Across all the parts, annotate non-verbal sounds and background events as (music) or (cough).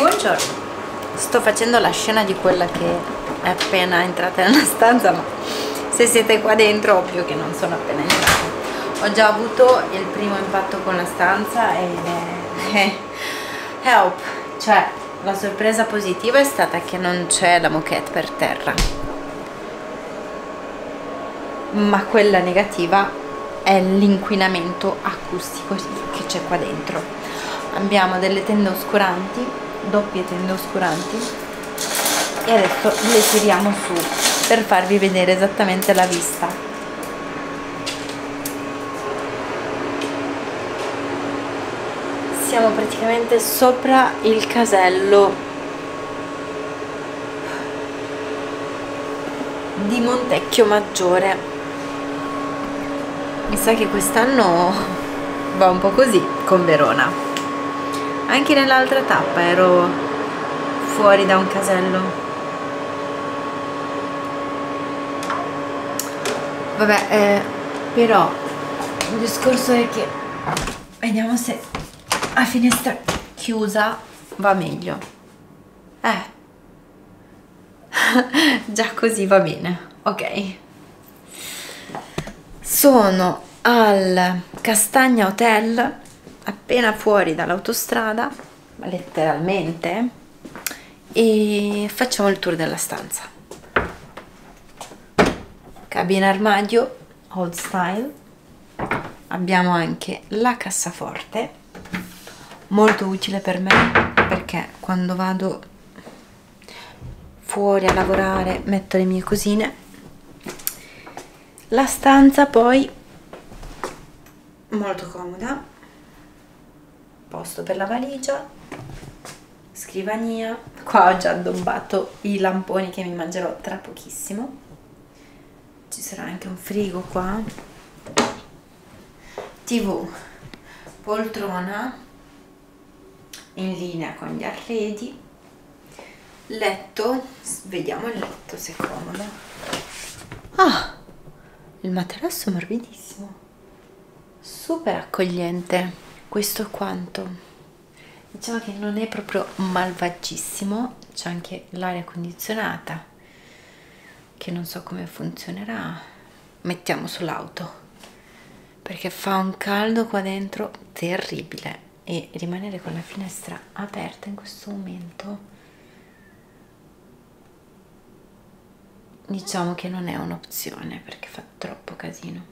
Buongiorno, sto facendo la scena di quella che è appena entrata nella stanza, ma se siete qua dentro ovvio che non sono appena entrata. Ho già avuto il primo impatto con la stanza e (laughs) help, cioè la sorpresa positiva è stata che non c'è la moquette per terra, ma quella negativa è l'inquinamento acustico che c'è qua dentro. Abbiamo delle tende oscuranti, doppie tende oscuranti e adesso le tiriamo su per farvi vedere esattamente la vista. Siamo praticamente sopra il casello di Montecchio Maggiore. Mi sa che quest'anno va un po' così con Verona. Anche nell'altra tappa ero fuori da un casello. Vabbè, eh, però il discorso è che vediamo se a finestra chiusa va meglio. Eh. (laughs) Già così va bene. Ok. Sono al Castagna Hotel, appena fuori dall'autostrada, letteralmente, e facciamo il tour della stanza. Cabina armadio, old style. Abbiamo anche la cassaforte, molto utile per me perché quando vado fuori a lavorare metto le mie cosine la stanza poi molto comoda posto per la valigia scrivania. Qua ho già addobbato i lamponi che mi mangerò tra pochissimo. Ci sarà anche un frigo qua. Tv poltrona in linea con gli arredi. Letto vediamo il letto se è comodo ah il materasso morbidissimo. Super accogliente questo quanto. Diciamo che non è proprio malvagissimo c'è anche l'aria condizionata che non so come funzionerà. Mettiamo sull'auto perché fa un caldo qua dentro terribile e rimanere con la finestra aperta in questo momento diciamo che non è un'opzione perché fa troppo casino.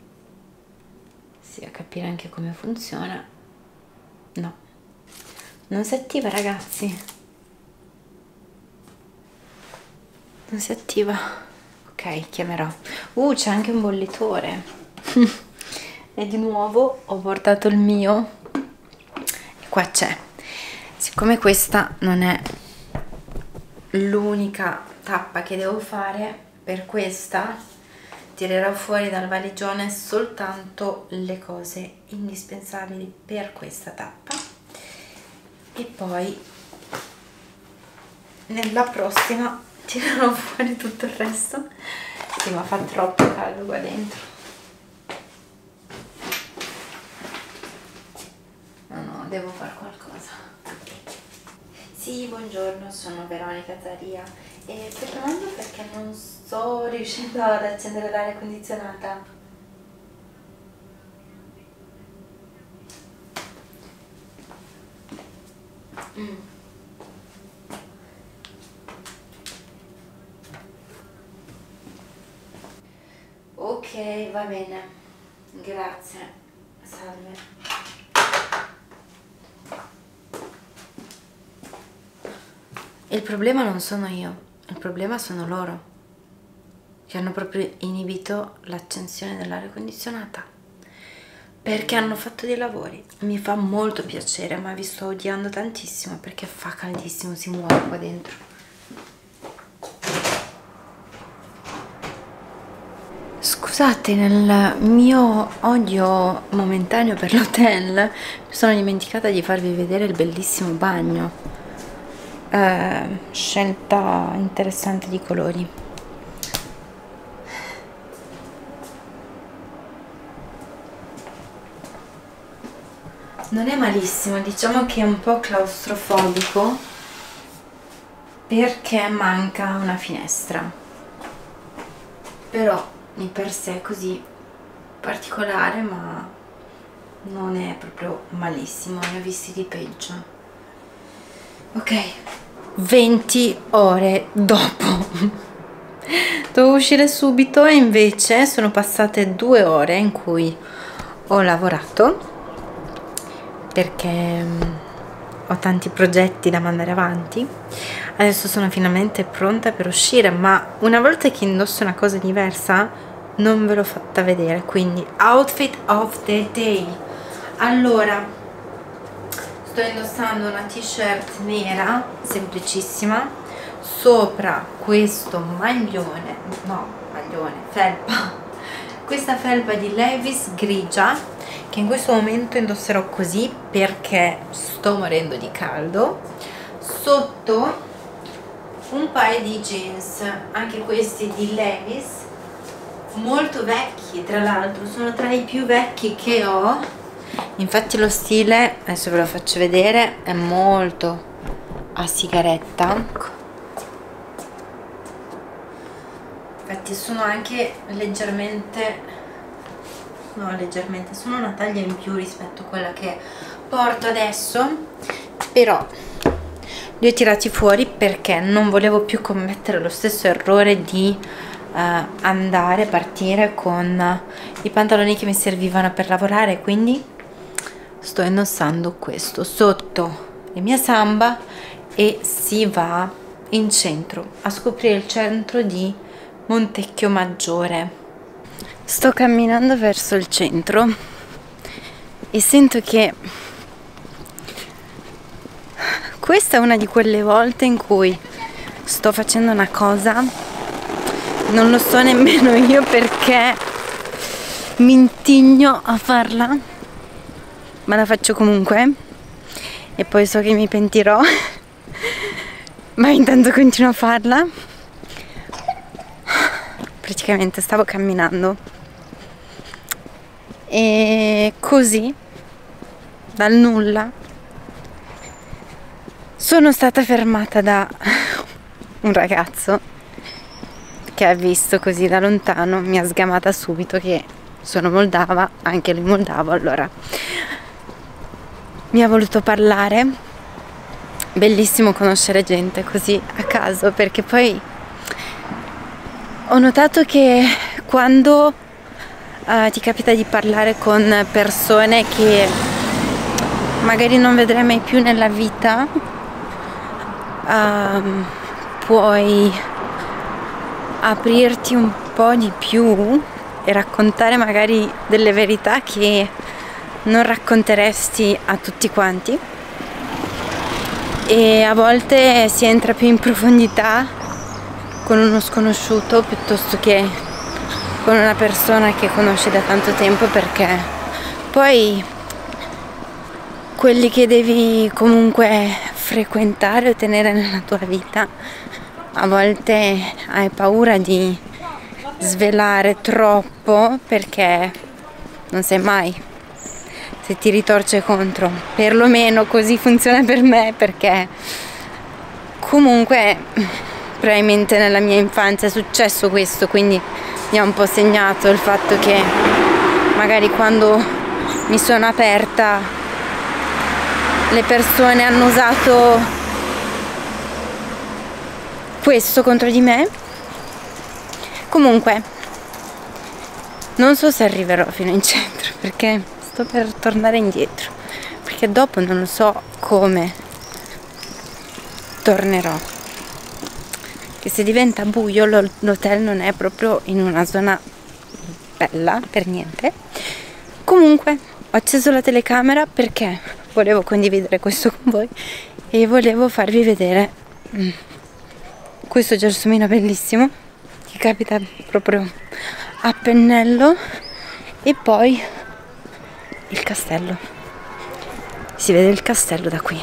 Sì a capire anche come funziona no. Non si attiva ragazzi. Non si attiva. Ok chiamerò. Uh c'è anche un bollitore. (laughs) E di nuovo ho portato il mio. E qua c'è. Siccome questa non è l'unica tappa che devo fare per questa tirerò fuori dal valigione soltanto le cose indispensabili per questa tappa. E poi nella prossima tirerò (laughs) fuori tutto il resto sì ma fa troppo caldo qua dentro. No no devo fare qualcosa. Sì buongiorno sono Veronica Zaria. E sto chiamando perché riuscendo ad accendere l'aria condizionata. Mm. Ok, va bene. Grazie. Salve. Il problema non sono io. Il problema sono loro, che hanno proprio inibito l'accensione dell'aria condizionata. Perché hanno fatto dei lavori. Mi fa molto piacere, ma vi sto odiando tantissimo perché fa caldissimo, si muove qua dentro. Scusate, nel mio odio momentaneo per l'hotel mi sono dimenticata di farvi vedere il bellissimo bagno eh, scelta interessante di colori non è malissimo diciamo che è un po' claustrofobico perché manca una finestra. Però di per sé così particolare ma non è proprio malissimo ne ho visti di peggio. Ok 20 ore dopo. (laughs) Dovevo uscire subito e invece sono passate due ore in cui ho lavorato perché mm, ho tanti progetti da mandare avanti. Adesso sono finalmente pronta per uscire ma una volta che indosso una cosa diversa non ve l'ho fatta vedere. Quindi outfit of the day. Allora sto indossando una t-shirt nera semplicissima sopra questo maglione no maglione felpa. (laughs) Questa felpa di Levis grigia che in questo momento indosserò così perché sto morendo di caldo sotto un paio di jeans anche questi di Levis molto vecchi tra l'altro sono tra i più vecchi che ho. Infatti lo stile adesso ve lo faccio vedere è molto a sigaretta. Infatti sono anche leggermente no leggermente sono una taglia in più rispetto a quella che porto adesso però li ho tirati fuori perché non volevo più commettere lo stesso errore di uh, andare, partire con i pantaloni che mi servivano per lavorare quindi sto indossando questo sotto le mie samba e si va in centro a scoprire il centro di Montecchio Maggiore. Sto camminando verso il centro e sento che questa è una di quelle volte in cui sto facendo una cosa, non lo so nemmeno io perché mi intigno a farla, ma la faccio comunque e poi so che mi pentirò, (laughs) ma intanto continuo a farla. Praticamente stavo camminando e così dal nulla sono stata fermata da (laughs) un ragazzo che ha visto così da lontano mi ha sgamata subito che sono moldava anche lui moldavo allora. Mi ha voluto parlare. Bellissimo conoscere gente così a caso perché poi ho notato che quando uh, ti capita di parlare con persone che magari non vedrai mai più nella vita, uh, puoi aprirti un po' di più e raccontare magari delle verità che non racconteresti a tutti quanti? E a volte si entra più in profondità con uno sconosciuto piuttosto che con una persona che conosci da tanto tempo perché poi quelli che devi comunque frequentare o tenere nella tua vita a volte hai paura di svelare troppo perché non sai mai se ti ritorce contro. Perlomeno così funziona per me perché comunque probabilmente nella mia infanzia è successo questo, quindi mi ha un po' segnato il fatto che magari quando mi sono aperta le persone hanno usato questo contro di me. Comunque, non so se arriverò fino in centro (laughs) perché sto per tornare indietro, perché dopo non lo so come tornerò che se diventa buio l'hotel non è proprio in una zona bella per niente. Comunque ho acceso la telecamera perché volevo condividere questo con voi e volevo farvi vedere mm, questo gelsomino bellissimo che capita proprio a pennello e poi il castello. Si vede il castello da qui.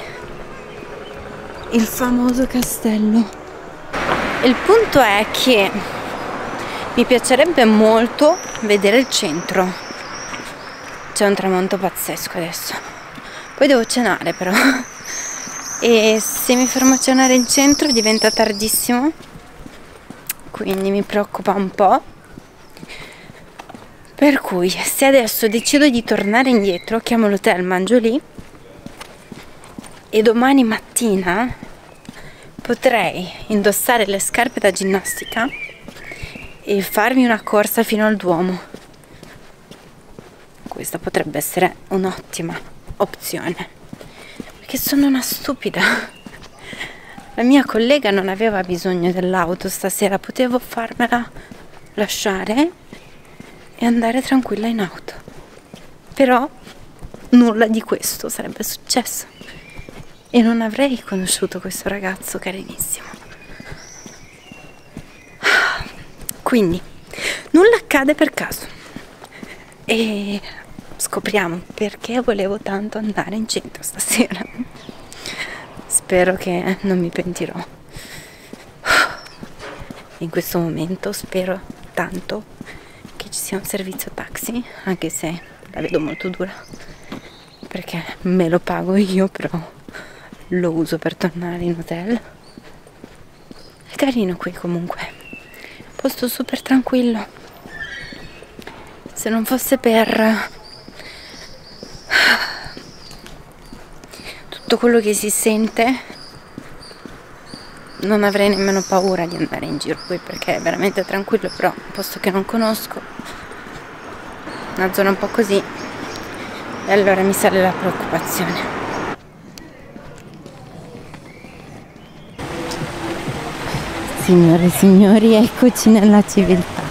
Il famoso castello il punto è che mi piacerebbe molto vedere il centro. C'è un tramonto pazzesco adesso. Poi devo cenare però. e se mi fermo a cenare in centro diventa tardissimo quindi mi preoccupa un po' per cui se adesso decido di tornare indietro chiamo l'hotel mangio lì e domani mattina potrei indossare le scarpe da ginnastica e farmi una corsa fino al Duomo. Questa potrebbe essere un'ottima opzione perché sono una stupida. La mia collega non aveva bisogno dell'auto stasera potevo farmela lasciare e andare tranquilla in auto. Però nulla di questo sarebbe successo e non avrei conosciuto questo ragazzo carinissimo quindi nulla accade per caso e scopriamo perché volevo tanto andare in centro stasera. Spero che non mi pentirò. In questo momento spero tanto che ci sia un servizio taxi, anche se la vedo molto dura, perché me lo pago io, però lo uso per tornare in hotel. È carino qui comunque, posto super tranquillo. Se non fosse per tutto quello che si sente non avrei nemmeno paura di andare in giro qui perché è veramente tranquillo però un posto che non conosco una zona un po' così e allora mi sale la preoccupazione signore e signori eccoci nella civiltà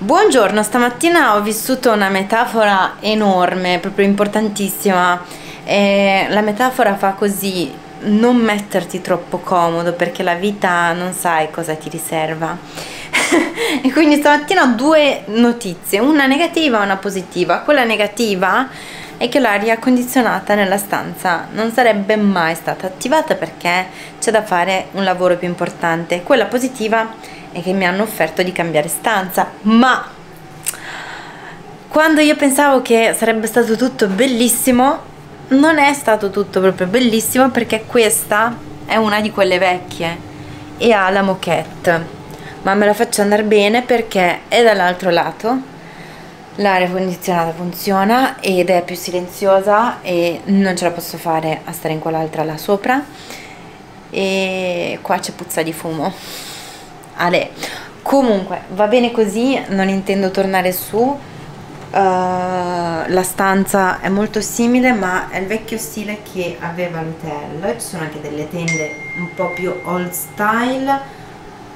Buongiorno, stamattina ho vissuto una metafora enorme, proprio importantissima. E la metafora fa così, non metterti troppo comodo perché la vita non sai cosa ti riserva. (laughs) e quindi stamattina ho due notizie, una negativa e una positiva. Quella negativa è che l'aria condizionata nella stanza non sarebbe mai stata attivata perché c'è da fare un lavoro più importante. Quella positiva è che mi hanno offerto di cambiare stanza, ma quando io pensavo che sarebbe stato tutto bellissimo, non è stato tutto proprio bellissimo perché questa è una di quelle vecchie e ha la moquette. Ma me la faccio andare bene perché è dall'altro lato l'aria condizionata funziona ed è più silenziosa e non ce la posso fare a stare in quell'altra là sopra e qua c'è puzza di fumo Ale. comunque va bene così non intendo tornare su Uh, la stanza è molto simile ma è il vecchio stile che aveva l'hotel ci sono anche delle tende un po' più old style.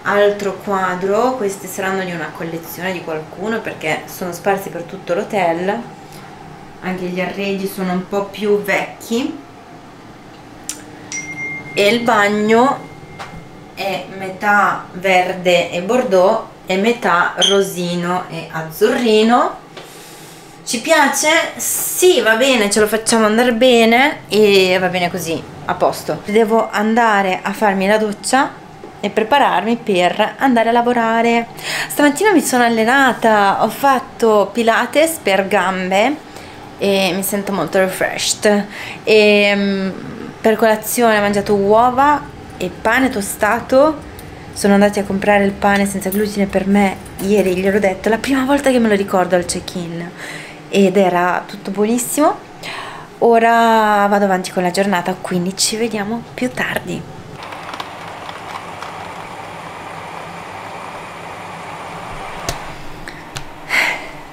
Altro quadro questi saranno di una collezione di qualcuno perché sono sparsi per tutto l'hotel. Anche gli arredi sono un po' più vecchi. E il bagno è metà verde e bordeaux e metà rosino e azzurrino ci piace? Sì, va bene, ce lo facciamo andare bene e va bene così, a posto. Devo andare a farmi la doccia e prepararmi per andare a lavorare. Stamattina mi sono allenata, ho fatto pilates per gambe e mi sento molto refreshed. E mm, per colazione ho mangiato uova e pane tostato. Sono andati a comprare il pane senza glutine per me ieri, gliel'ho detto, la prima volta che me lo ricordo al check-in ed era tutto buonissimo. Ora vado avanti con la giornata quindi ci vediamo più tardi.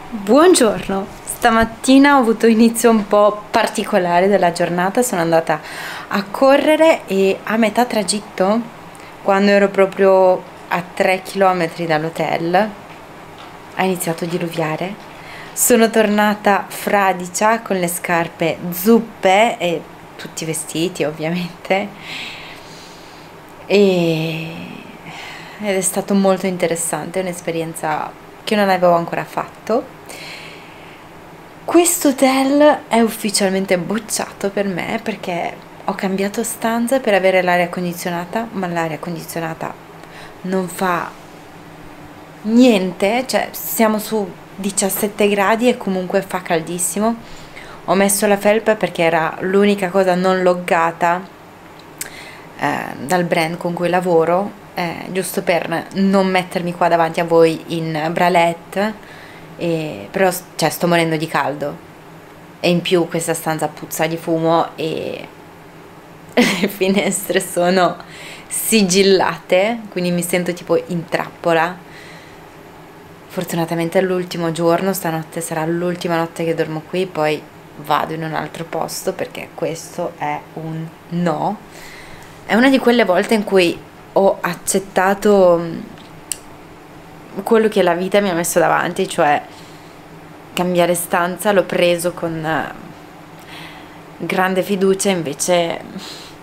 Buongiorno. Stamattina ho avuto inizio un po' particolare della giornata. Sono andata a correre e a metà tragitto quando ero proprio a 3 km dall'hotel ha iniziato a diluviare sono tornata fradicia con le scarpe zuppe e tutti i vestiti ovviamente. E, ed è stato molto interessante, un'esperienza che non avevo ancora fatto. Questo hotel è ufficialmente bocciato per me perché ho cambiato stanza per avere l'aria condizionata, ma l'aria condizionata non fa niente, cioè siamo su 17 gradi e comunque fa caldissimo. Ho messo la felpa perché era l'unica cosa non loggata eh, dal brand con cui lavoro, eh, giusto per non mettermi qua davanti a voi in bralette, e, però cioè, sto morendo di caldo. E in più questa stanza puzza di fumo e (laughs) le finestre sono sigillate, quindi mi sento tipo in trappola. Fortunatamente è l'ultimo giorno, stanotte sarà l'ultima notte che dormo qui, poi vado in un altro posto perché questo è un no. È una di quelle volte in cui ho accettato mm, quello che la vita mi ha messo davanti, cioè cambiare stanza, l'ho preso con eh, grande fiducia, invece è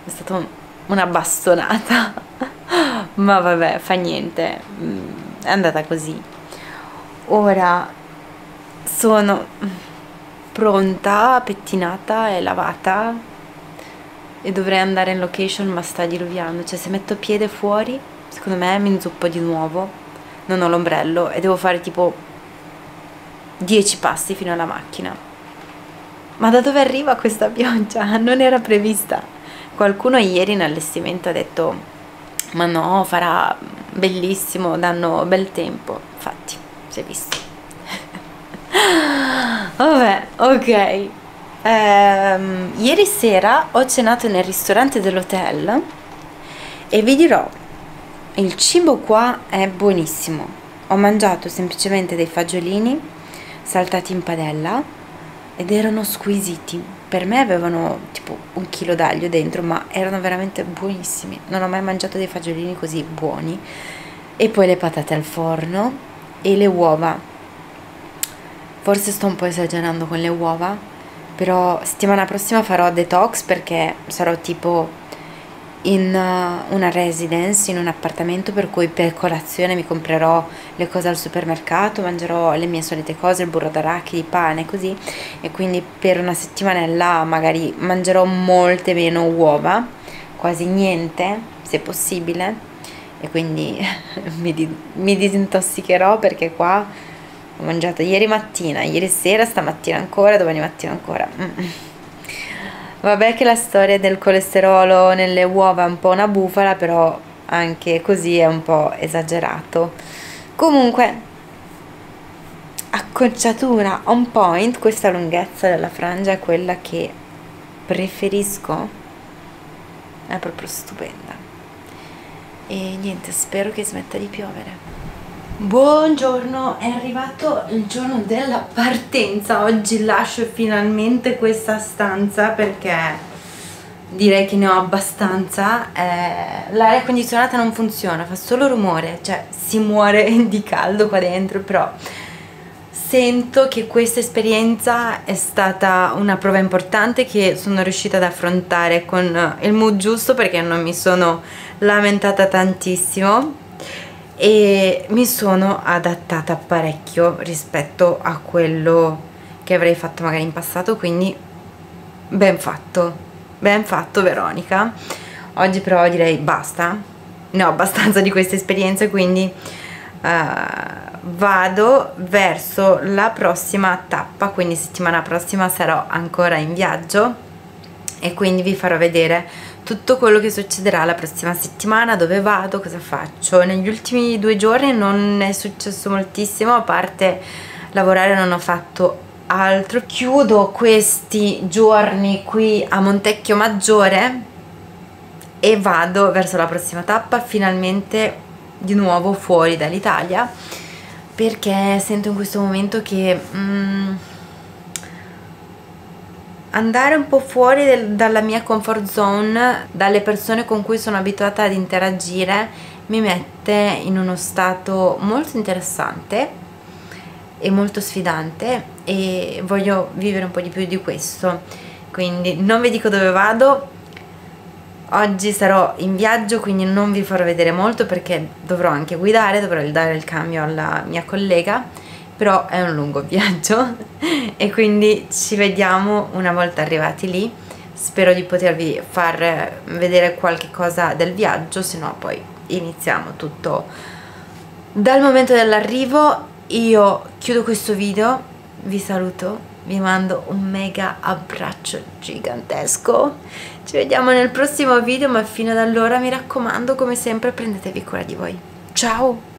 stata una bastonata. (laughs) Ma vabbè, fa niente, mm, è andata così. Ora sono pronta, pettinata e lavata e dovrei andare in location ma sta diluviando, cioè se metto piede fuori, secondo me mi inzuppo di nuovo. Non ho l'ombrello e devo fare tipo 10 passi fino alla macchina. Ma da dove arriva questa pioggia? (laughs) Non era prevista. Qualcuno ieri in allestimento ha detto ma no, farà bellissimo, danno bel tempo. Infatti, si è visto. (laughs) Vabbè, ok. Ehm, ieri sera ho cenato nel ristorante dell'hotel e vi dirò, il cibo qua è buonissimo. Ho mangiato semplicemente dei fagiolini saltati in padella ed erano squisiti. Per me avevano tipo un chilo d'aglio dentro, ma erano veramente buonissimi. Non ho mai mangiato dei fagiolini così buoni. E poi le patate al forno e le uova. Forse sto un po' esagerando con le uova, però settimana prossima farò detox perché sarò tipo in uh, una residence, in un appartamento per cui per colazione mi comprerò le cose al supermercato, mangerò le mie solite cose, il burro d'arachidi, pane, così e quindi per una settimanella magari mangerò molte meno uova, quasi niente se possibile e quindi (laughs) mi, di- mi disintossicherò perché qua ho mangiato ieri mattina, ieri sera, stamattina ancora, domani mattina ancora. Vabbè che la storia del colesterolo nelle uova è un po' una bufala, però anche così è un po' esagerato. Comunque, acconciatura on point, questa lunghezza della frangia è quella che preferisco. È proprio stupenda. E niente, spero che smetta di piovere. Buongiorno, è arrivato il giorno della partenza. Oggi lascio finalmente questa stanza perché direi che ne ho abbastanza. Eh, l'aria condizionata non funziona, fa solo rumore, cioè si muore (laughs) di caldo qua dentro, però sento che questa esperienza è stata una prova importante che sono riuscita ad affrontare con il mood giusto perché non mi sono lamentata tantissimo e mi sono adattata parecchio rispetto a quello che avrei fatto magari in passato quindi ben fatto ben fatto Veronica. Oggi però direi basta. Ne ho abbastanza di queste esperienze quindi uh, vado verso la prossima tappa quindi settimana prossima sarò ancora in viaggio e quindi vi farò vedere tutto quello che succederà la prossima settimana, dove vado, cosa faccio. Negli ultimi due giorni non è successo moltissimo, a parte lavorare non ho fatto altro. Chiudo questi giorni qui a Montecchio Maggiore e vado verso la prossima tappa, finalmente di nuovo fuori dall'Italia, perché sento in questo momento che... Mm, andare un po' fuori del, dalla mia comfort zone, dalle persone con cui sono abituata ad interagire, mi mette in uno stato molto interessante e molto sfidante e voglio vivere un po' di più di questo. Quindi non vi dico dove vado, oggi sarò in viaggio quindi non vi farò vedere molto perché dovrò anche guidare, dovrò dare il cambio alla mia collega però è un lungo (laughs) viaggio e quindi ci vediamo una volta arrivati lì. Spero di potervi far vedere qualche cosa del viaggio se no poi iniziamo tutto. Dal momento dell'arrivo io chiudo questo video vi saluto vi mando un mega abbraccio gigantesco ci vediamo nel prossimo video ma fino ad allora mi raccomando come sempre prendetevi cura di voi. Ciao